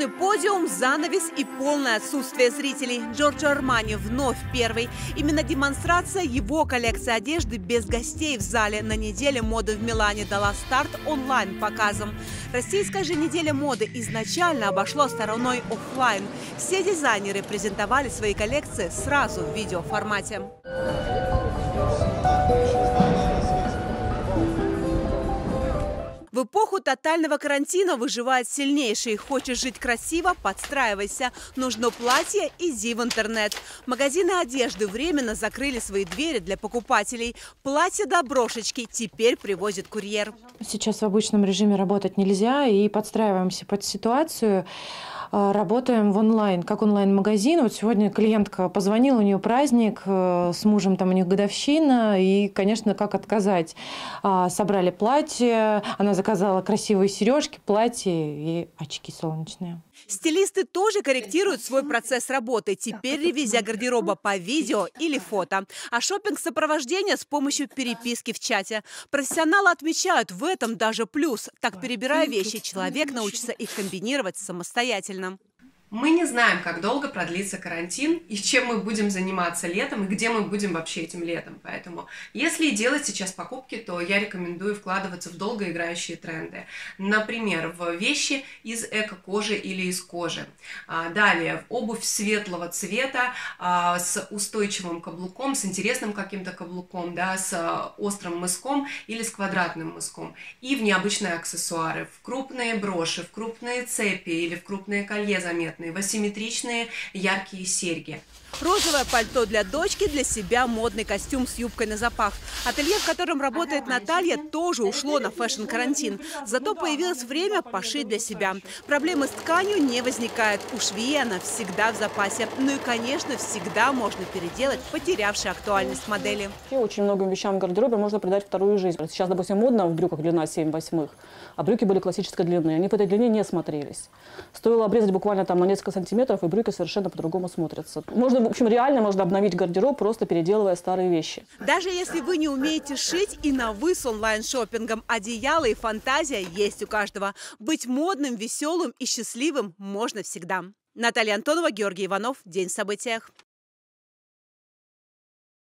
Полный подиум, занавес и полное отсутствие зрителей. Джорджо Армани вновь первый. Именно демонстрация его коллекции одежды без гостей в зале на неделе моды в Милане дала старт онлайн-показам. Российская же неделя моды изначально обошло стороной офлайн. Все дизайнеры презентовали свои коллекции сразу в видеоформате. Тотального карантина выживает сильнейший. Хочешь жить красиво – подстраивайся. Нужно платье – иди в интернет. Магазины одежды временно закрыли свои двери для покупателей. Платье до брошечки теперь привозит курьер. Сейчас в обычном режиме работать нельзя и подстраиваемся под ситуацию. А, работаем в онлайн, как онлайн-магазин. Вот сегодня клиентка позвонила, у нее праздник, э, с мужем там у них годовщина, и, конечно, как отказать. А, собрали платье, она заказала красивые сережки, платье и очки солнечные. Стилисты тоже корректируют свой процесс работы. Теперь ревизия гардероба по видео или фото. А шопинг сопровождения с помощью переписки в чате. Профессионалы отмечают в этом даже плюс. Так, перебирая вещи, человек научится их комбинировать самостоятельно. Мы не знаем, как долго продлится карантин и чем мы будем заниматься летом и где мы будем вообще этим летом. Поэтому, если делать сейчас покупки, то я рекомендую вкладываться в долгоиграющие тренды. Например, в вещи из эко-кожи или из кожи. А, далее, в обувь светлого цвета а, с устойчивым каблуком, с интересным каким-то каблуком, да, с острым мыском или с квадратным мыском. И в необычные аксессуары, в крупные броши, в крупные цепи или в крупные колье заметные разноцветные, в асимметричные яркие серьги. Розовое пальто для дочки, для себя модный костюм с юбкой на запах. Ателье, в котором работает Наталья, тоже ушло на fashion -карантин. Зато появилось время пошить для себя. Проблемы с тканью не возникает. У швеи она всегда в запасе. Ну и, конечно, всегда можно переделать потерявшие актуальность модели. Очень многим вещам в гардеробе можно придать вторую жизнь. Сейчас, допустим, модно в брюках длина 7 восьмых, а брюки были классической длины. Они по этой длине не смотрелись. Стоило обрезать буквально там на несколько сантиметров, и брюки совершенно по-другому смотрятся. Можно, в общем, реально можно обновить гардероб, просто переделывая старые вещи. Даже если вы не умеете шить и на вы с онлайн-шоппингом, одеяло и фантазия есть у каждого. Быть модным, веселым и счастливым можно всегда. Наталья Антонова, Георгий Иванов. День в событиях.